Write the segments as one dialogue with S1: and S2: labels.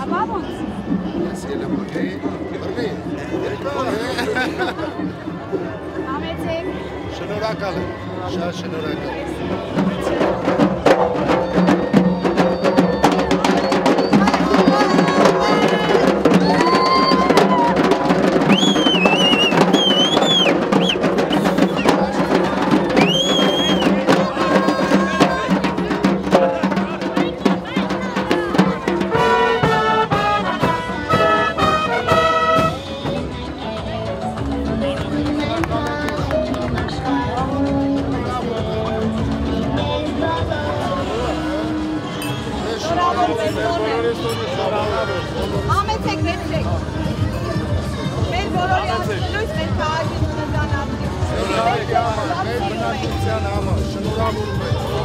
S1: Համամոց։ Ես ելեմ օքեյ։ Բռնի։ Երկու։ Ամեցեք։ Շնորհակալ եմ։ Շատ շնորհակալ եմ։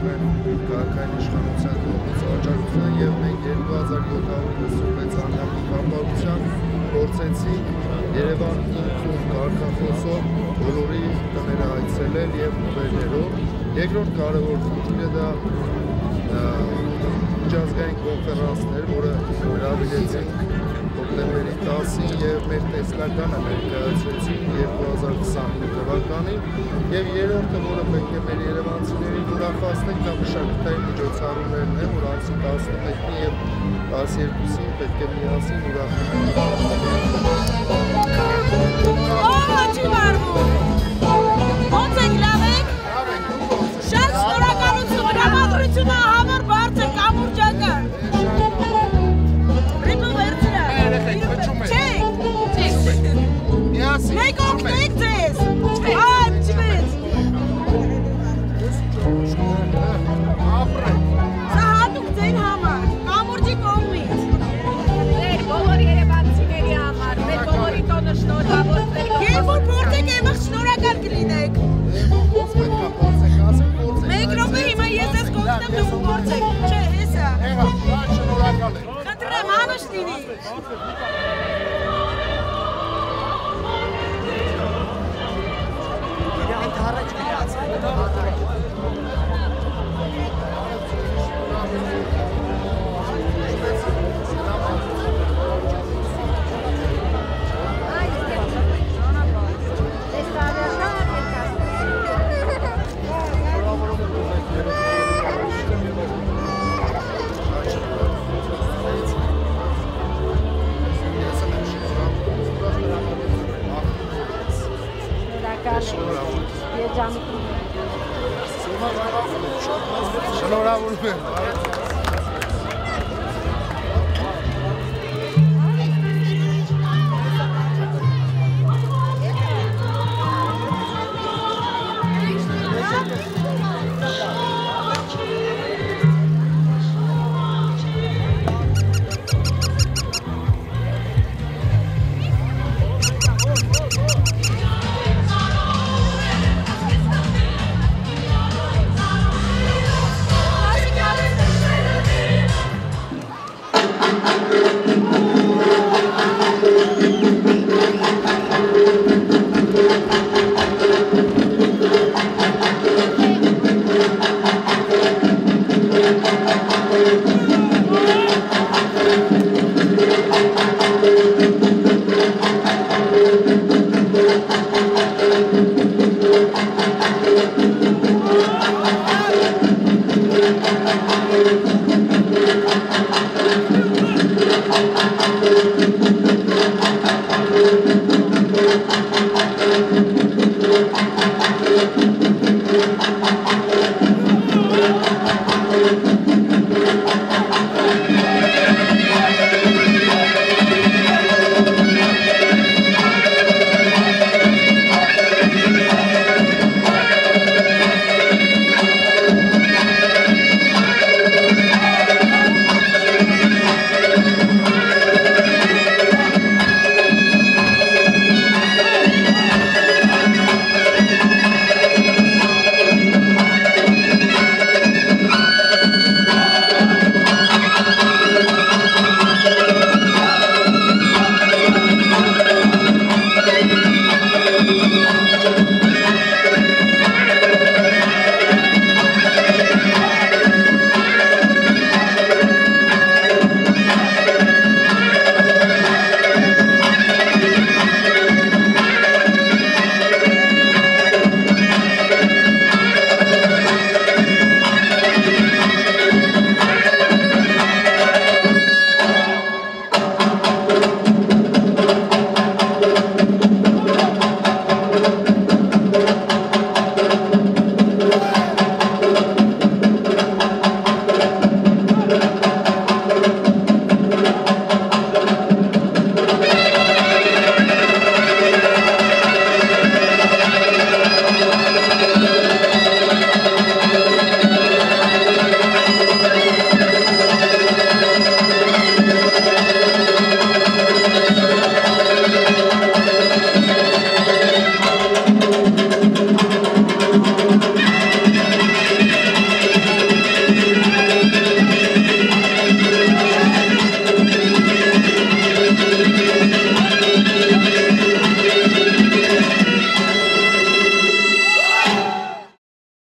S1: Ուկրաինայի քաղաքային իշխանության կողմից աջակցության եւ մենք 2796 անհատի կապարության փորձեցինք Երևան ինքնին կարգախոսով բոլորի տները այցելել եւ ուղերներով։ Երկրորդ կարևոր խնդիրը դա միջազգային կոնֆերանսներ, որը հրավիրեցինք սեպտեմբերի 10-ին եւ մեր տեսլականը ներկայացրեցին 2025 թվականին եւ երրորդը, որը պետք է մեր երևանցիներին ուրախացնի, դա մշակութային միջոցառումներն են, որ անցի 11-ին եւ 12-ին պետք է միասին ուրախանանք։ Շնորհավորում եմ։